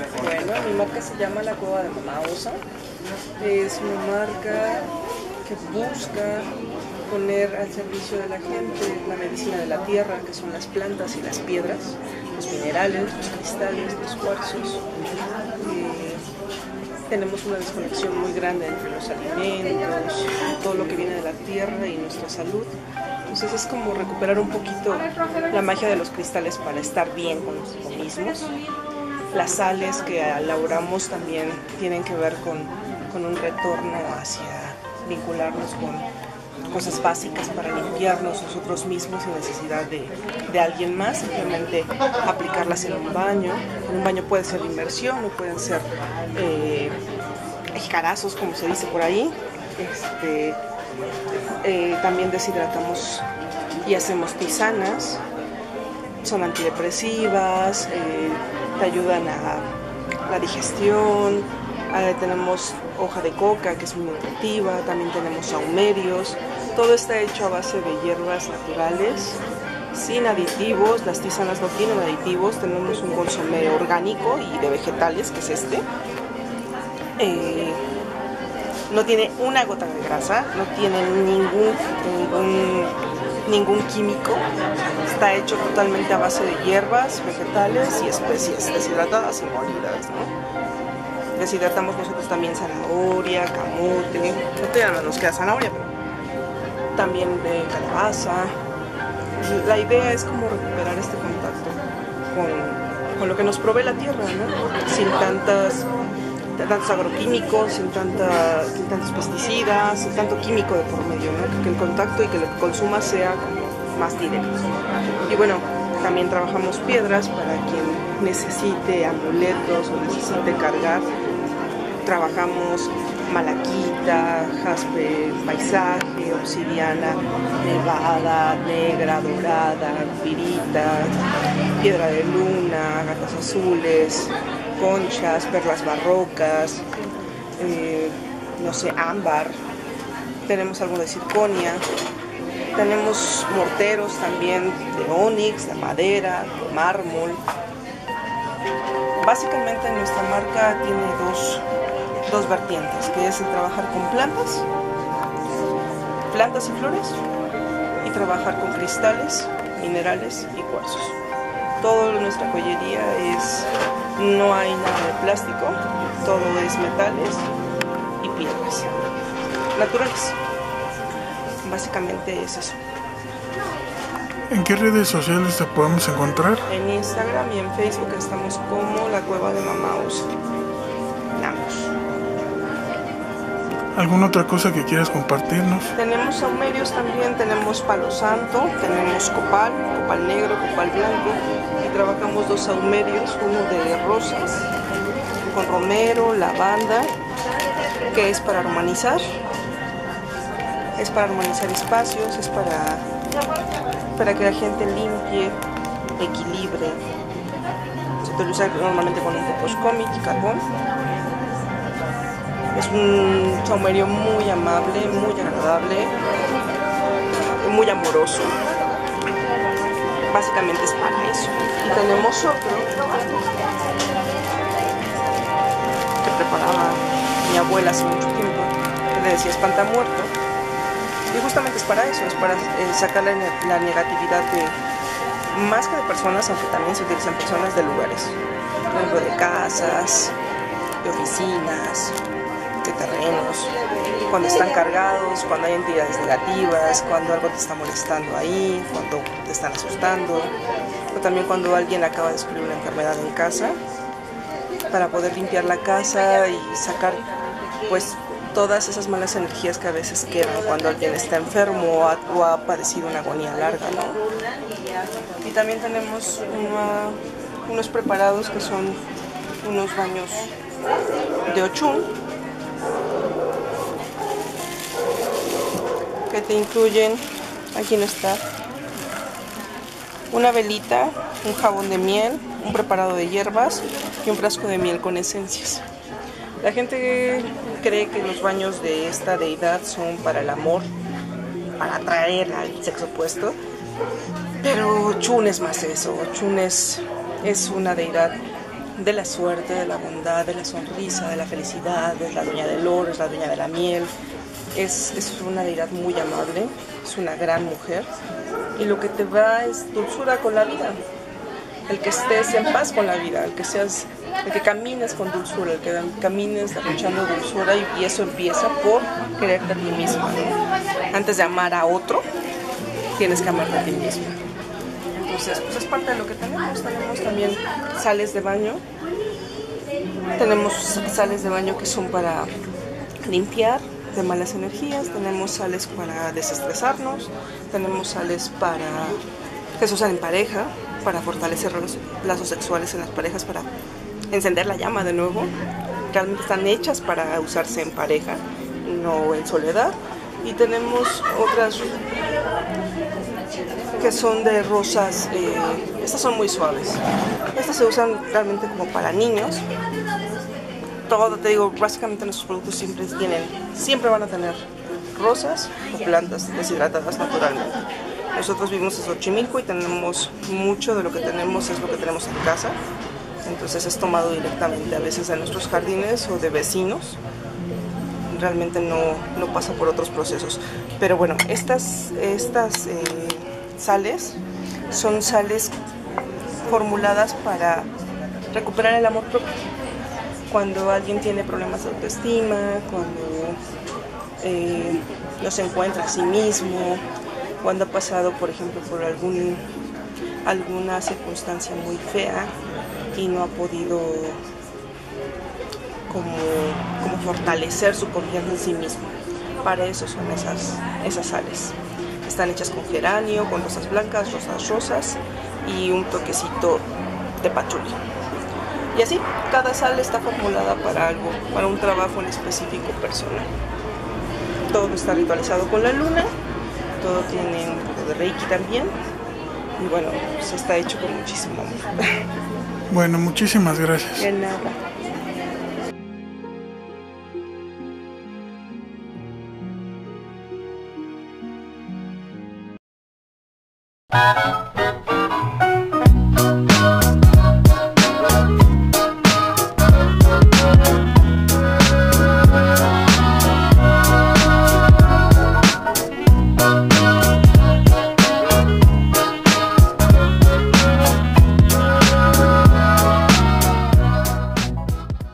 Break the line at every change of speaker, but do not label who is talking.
Bueno, mi marca se llama La Cueva de Mamá Osa. Es una marca que busca poner al servicio de la gente la medicina de la tierra, que son las plantas y las piedras, los minerales, los cristales, los cuarzos. Eh, tenemos una desconexión muy grande entre los alimentos, todo lo que viene de la tierra y nuestra salud. Entonces es como recuperar un poquito la magia de los cristales para estar bien con nosotros mismos. Las sales que elaboramos también tienen que ver con, con un retorno hacia vincularnos con cosas básicas para limpiarnos nosotros mismos sin necesidad de, de, alguien más, simplemente aplicarlas en un baño. Un baño puede ser inversión o pueden ser eh, jicarazos, como se dice por ahí. Este, eh, también deshidratamos y hacemos tisanas, son antidepresivas, eh, te ayudan a la digestión, eh, tenemos hoja de coca que es muy nutritiva, también tenemos saumerios, todo está hecho a base de hierbas naturales, sin aditivos, las tisanas no tienen aditivos, tenemos un consomé orgánico y de vegetales, que es este. Eh, no tiene una gota de grasa, no tiene ningún, ningún, ningún químico, está hecho totalmente a base de hierbas, vegetales y especies deshidratadas y molidas. ¿no? Deshidratamos nosotros también zanahoria, camote, no te nos queda zanahoria, pero también de calabaza. La idea es como recuperar este contacto con, con lo que nos provee la tierra, ¿no? sin tantas tantos agroquímicos, sin, tanta, tantos pesticidas, sin tanto químico de por medio, que el contacto y que lo que consumas sea más directo. Y bueno, también trabajamos piedras para quien necesite amuletos o necesite cargar. Trabajamos malaquita, jaspe, paisaje, obsidiana, nevada, negra, dorada, pirita, piedra de luna, gatas azules, conchas, perlas barrocas, eh, no sé, ámbar, tenemos algo de circonia, tenemos morteros también de onix, de madera, de mármol. Básicamente nuestra marca tiene dos, dos vertientes, que es el trabajar con plantas, plantas y flores, y trabajar con cristales, minerales y cuarzos. Toda nuestra joyería es no hay nada de plástico, todo es metales y piedras naturales. Básicamente es eso.
¿En qué redes sociales te podemos encontrar?
En Instagram y en Facebook estamos como La Cueva de Mamaos.
¿Alguna otra cosa que quieras compartirnos?
Tenemos saumerios también, tenemos palo santo, tenemos copal, copal negro, copal blanco y trabajamos dos saumerios, uno de rosas con romero, lavanda, que es para armonizar, es para armonizar espacios, es para, para que la gente limpie, equilibre. Se utiliza normalmente con un y carbón es un saumerio muy amable, muy agradable, muy amoroso. Básicamente es para eso. Y tenemos otro que preparaba mi abuela hace mucho tiempo, que le decía espanta muerto. Y justamente es para eso, es para eh, sacar la, negatividad de más que de personas, aunque también se utilizan personas de lugares, por ejemplo de casas, de oficinas, terrenos, cuando están cargados, cuando hay entidades negativas, cuando algo te está molestando ahí, cuando te están asustando, o también cuando alguien acaba de descubrir una enfermedad en casa, para poder limpiar la casa y sacar pues todas esas malas energías que a veces quedan cuando alguien está enfermo o ha, padecido una agonía larga. ¿no? Y también tenemos unos preparados que son unos baños de ochún que te incluyen, aquí no está, una velita, un jabón de miel, un preparado de hierbas y un frasco de miel con esencias. La gente cree que los baños de esta deidad son para el amor, para atraer al sexo opuesto, pero Chun es más eso. Chun es, es una deidad de la suerte, de la bondad, de la sonrisa, de la felicidad, es la dueña del oro, es la dueña de la miel. Es, es una deidad muy amable, es una gran mujer y lo que te da es dulzura con la vida. El que estés en paz con la vida, el que seas, el que camines con dulzura, el que camines escuchando dulzura y, eso empieza por quererte a ti misma. Antes de amar a otro, tienes que amarte a ti misma. Entonces, pues es parte de lo que tenemos. Tenemos también sales de baño. Tenemos sales de baño que son para limpiar de malas energías, tenemos sales para desestresarnos, tenemos sales para que se usan en pareja, para fortalecer los lazos sexuales en las parejas, para encender la llama de nuevo. Realmente están hechas para usarse en pareja, no en soledad. Y tenemos otras que son de rosas, eh, estas son muy suaves. Estas se usan realmente como para niños. Todo, te digo, básicamente nuestros productos siempre tienen, siempre van a tener rosas o plantas deshidratadas naturalmente. Nosotros vivimos en Xochimilco y tenemos mucho de lo que tenemos es lo que tenemos en casa. Entonces es tomado directamente a veces de nuestros jardines o de vecinos. Realmente no, no pasa por otros procesos. Pero bueno, estas, estas eh, sales son sales formuladas para recuperar el amor propio. Cuando alguien tiene problemas de autoestima, cuando eh, no se encuentra a sí mismo, cuando ha pasado, por ejemplo, por algún, alguna circunstancia muy fea y no ha podido como, como fortalecer su confianza en sí mismo. Para eso son esas, esas sales. Están hechas con geranio, con rosas blancas, rosas rosas y un toquecito de pachuli. Y así, cada sal está formulada para algo, para un trabajo en específico personal. Todo está ritualizado con la luna, todo tiene un poco de reiki también. Y bueno, se está hecho con muchísimo amor.
Bueno, muchísimas gracias.
De nada.